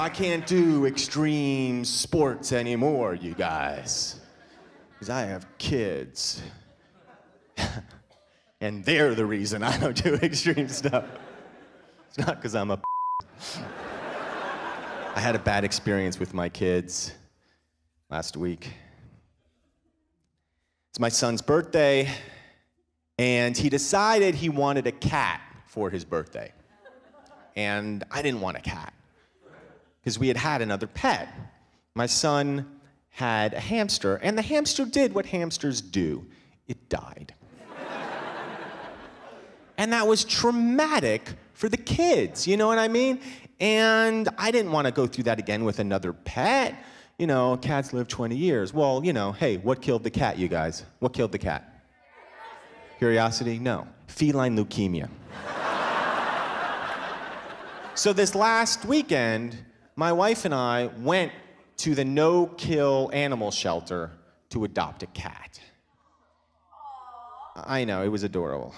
I can't do extreme sports anymore, you guys. Because I have kids. and they're the reason I don't do extreme stuff. It's not because I'm a. I had a bad experience with my kids last week. It's my son's birthday, and he decided he wanted a cat for his birthday. And I didn't want a cat because we had had another pet. My son had a hamster, and the hamster did what hamsters do it died. and that was traumatic for the kids, you know what I mean? And I didn't want to go through that again with another pet. You know, cats live 20 years. Well, you know, hey, what killed the cat, you guys? What killed the cat? Curiosity? No. Feline leukemia. so this last weekend, my wife and I went to the no kill animal shelter to adopt a cat. I know, it was adorable.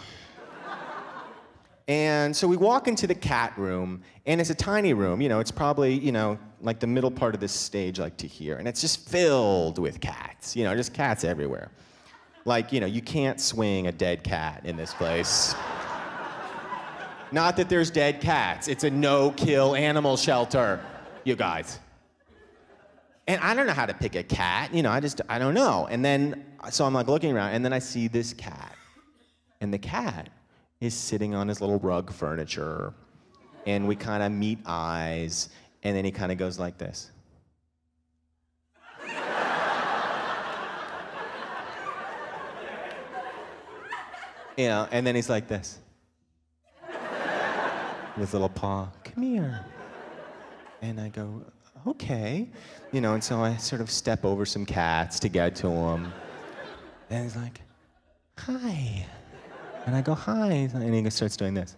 And so we walk into the cat room, and it's a tiny room. You know, it's probably, you know, like the middle part of this stage, like to here. And it's just filled with cats, you know, just cats everywhere. Like, you know, you can't swing a dead cat in this place. Not that there's dead cats, it's a no kill animal shelter you guys. And I don't know how to pick a cat, you know, I just, I don't know. And then, so I'm like looking around, and then I see this cat. And the cat is sitting on his little rug furniture, and we kind of meet eyes, and then he kind of goes like this. you know, and then he's like this. His little paw, come here. And I go, okay. You know, and so I sort of step over some cats to get to him. And he's like, hi. And I go, hi. And he starts doing this.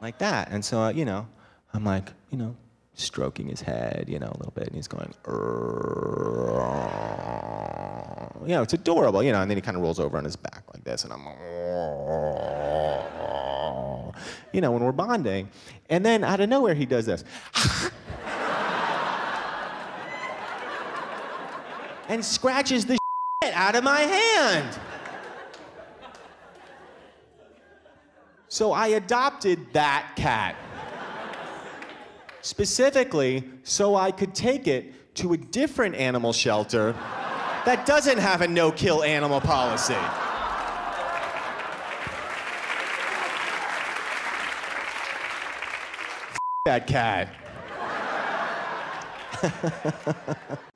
Like that. And so, uh, you know, I'm like, you know, stroking his head, you know, a little bit. And he's going, you know, it's adorable, you know. And then he kind of rolls over on his back like this. And I'm, you know, when we're bonding. And then out of nowhere, he does this. and scratches the shit out of my hand. So I adopted that cat. Specifically, so I could take it to a different animal shelter that doesn't have a no kill animal policy. That cat.